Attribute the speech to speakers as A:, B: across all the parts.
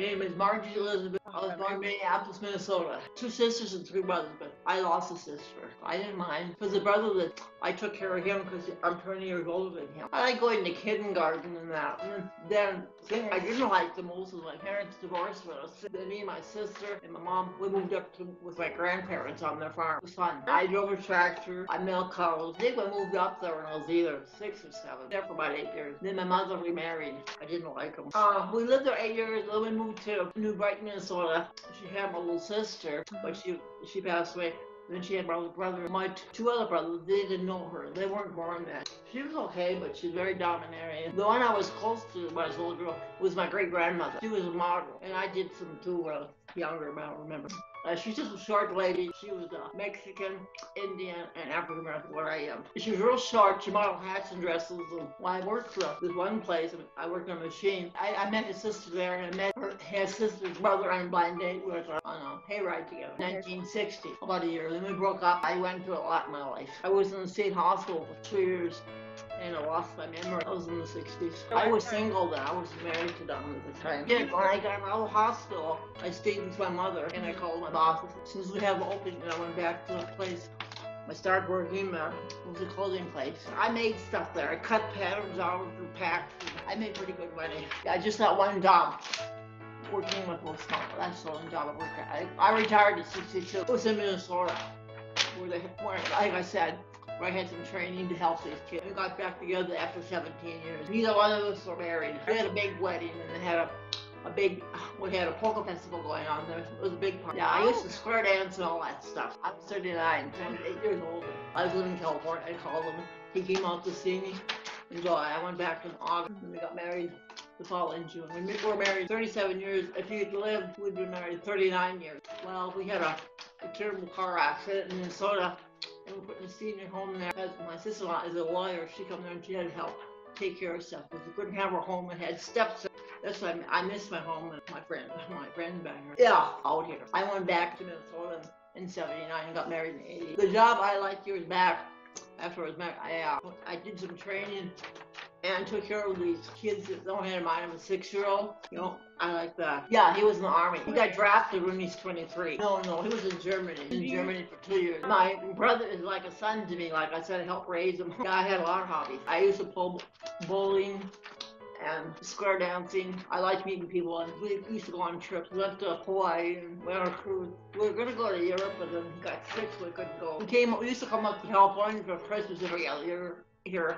A: name is Margie Elizabeth. I was born in Minneapolis, Minnesota. Two sisters and three brothers, but I lost a sister. I didn't mind. Because the brother that I took care of him because I'm 20 years older than him. I like going to kindergarten and that. And then thing I didn't like the most was my parents divorced when I was six. Then me and my sister and my mom, we moved up to, with my grandparents on their farm. It was fun. I drove a tractor. I milked cows. I think we moved up there when I was either six or seven. There for about eight years. Then my mother remarried. I didn't like them. Uh, we lived there eight years. Then we moved to New Brighton, Minnesota. Uh, she had my little sister, but she she passed away. Then she had my little brother. My two other brothers, they didn't know her. They weren't born then. She was okay, but she's very domineering. The one I was close to a little girl was my great grandmother. She was a model, and I did some too I was younger, I don't remember. Uh, she's just a short lady. She was uh, Mexican, Indian, and African American, what I am. She was real short. She modeled hats and dresses. And I worked for this one place, I worked on a machine. I, I met his sister there, and I met her, his sister's brother on a blind date. We were on a hayride together. 1960, about a year. Then we broke up. I went through a lot in my life. I was in the state hospital for two years and I lost my memory. I was in the 60s. I was single then. I was married to Don at the time. Yeah, when I got out of the hospital, I stayed with my mother and I called my boss. Since we have the opening, I went back to the place. I started working there. It was a clothing place. I made stuff there. I cut patterns out and packed. I made pretty good money. I just got one job working with small. That's the only job I. I, retired at 62. It was in Minnesota. Where they, where, like I said, where I had some training to help these kids. We got back together after 17 years. Neither one of us were married. We had a big wedding and they had a a big, we had a polka festival going on there. It was a big party. Yeah, I used to square dance and all that stuff. I'm 39, 28 years old. I was living in California. I called him. He came out to see me. And so I went back in August and we got married the following June. We were married 37 years. If you'd lived, we'd been married 39 years. Well, we had a, a terrible car accident in Minnesota and we put in a senior home there. My sister-in-law is a lawyer. She come there and she had to help take care of stuff because we couldn't have our home. It had steps. That's why I, I miss my home and my friend, my friend back here. Yeah, out here. I went back to Minnesota in '79 and got married in '80. The job I liked years back, after I was married, I uh, I did some training and took care of these kids that don't have a mind. I'm a six-year-old. You know, I like that. Yeah, he was in the army. He got drafted when he's 23. No, no, he was in Germany. In Germany for two years. My brother is like a son to me. Like I said, I helped raise him. I had a lot of hobbies. I used to pull bowling and square dancing. I liked meeting people, and we used to go on trips. We went to Hawaii and went on a cruise. We were gonna go to Europe, but then he got sick, so we couldn't go. We came. We used to come up to California for Christmas every year here.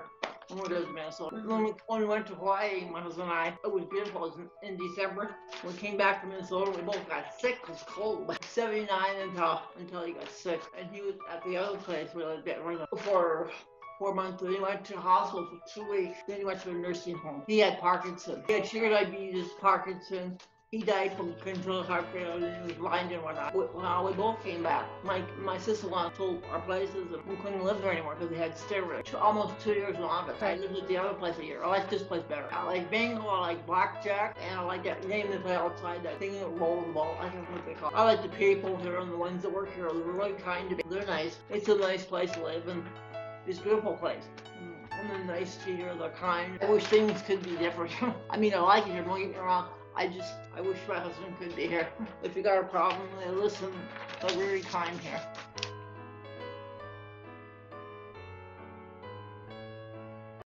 A: We lived in Minnesota. When we, when we went to Hawaii, my husband and I, it was beautiful. It was in, December. We came back from Minnesota. We both got sick. It was cold. 79 until until he got sick, and he was at the other place we lived at for four months. Then he went to the hospital for two weeks. Then he went to a nursing home. He had Parkinson's. He had sugar diabetes, Parkinson's. He died from controlled heart failure he was blind and whatnot. Well, we both came back. My my sister-in-law told our places and we couldn't live there anymore because they had steroids. Almost two years longer. I lived at the other place a year. I like this place better. I like bingo, I like blackjack, and I like that game they play outside, that thing that rolls the ball. I don't know what they call. I like the people here and the ones that work here. They're really kind to me. They're nice. It's a nice place to live and it's a beautiful place. Mm, and they're nice to you, they're kind. I wish things could be different. I mean, I like it here, don't get me wrong. I just, I wish my husband could be here. If you got a problem, they listen. They're very kind here.